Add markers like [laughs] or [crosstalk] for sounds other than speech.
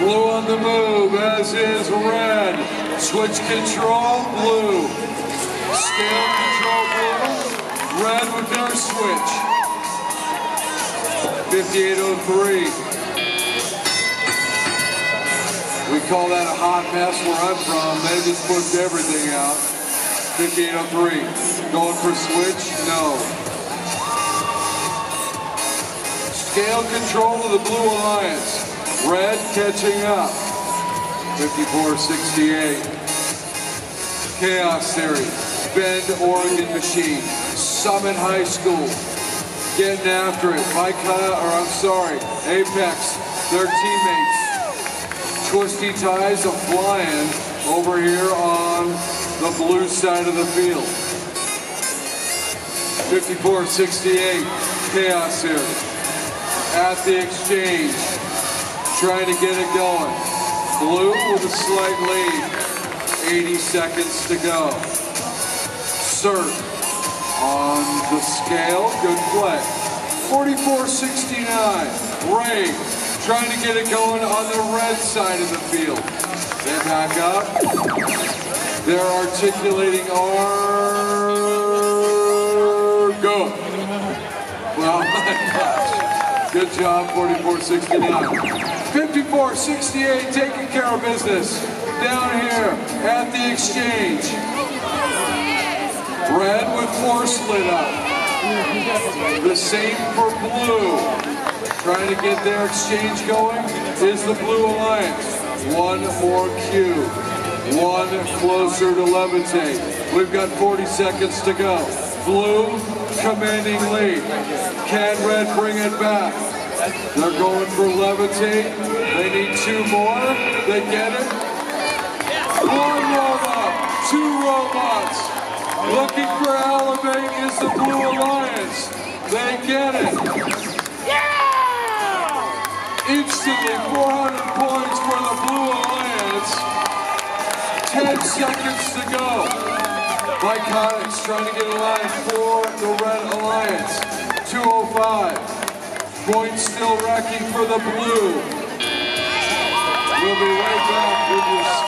the move, as is red. Switch control, blue. Scale control, blue. Red with their switch. 5803. We call that a hot mess where I'm from. They just pushed everything out. 5803. Going for switch? No. Scale control of the Blue Alliance. Red catching up. 54-68. Chaos Theory. Bend Oregon Machine. Summit High School. Getting after it. Mike, or I'm sorry, Apex, their teammates. Twisty ties are flying over here on the blue side of the field. 54-68, chaos here. At the exchange, trying to get it going. Blue with a slight lead. 80 seconds to go. SERT on the scale, good play. 44-69, Ray trying to get it going on the red side of the field. They back up. They're articulating our go. Well. [laughs] Good job, 44-69. 54-68, taking care of business down here at the exchange. Red with force lit up. The same for blue. Trying to get their exchange going is the Blue Alliance. One more cue. One closer to levitate. We've got 40 seconds to go. Blue commanding lead. Can red bring it back? They're going for levitate. They need two more. They get it. One robot. Two robots. Looking for elevate is the Blue Alliance. They get it. Yeah! Instantly 400 points for the Blue Alliance. 10 seconds to go. Mike Coddix trying to get a line for the Red Alliance. 205. Points still racking for the Blue. We'll be right back with your